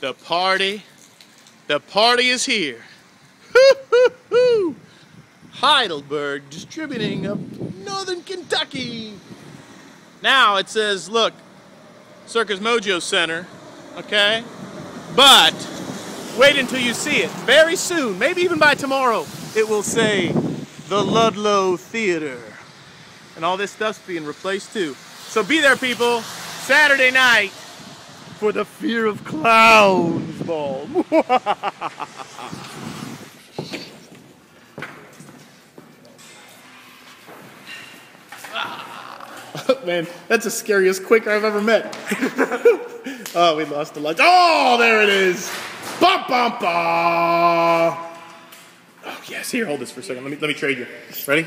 The party, the party is here. Heidelberg Distributing of Northern Kentucky. Now it says, look, Circus Mojo Center, okay? But wait until you see it. Very soon, maybe even by tomorrow, it will say the Ludlow Theater. And all this stuff's being replaced too. So be there, people, Saturday night for the Fear of Clowns Ball. Man, that's the scariest Quaker I've ever met. oh, we lost the lunch. Oh, there it is. Ba ba ba. Oh yes, here, hold this for a second. Let me let me trade you. Ready?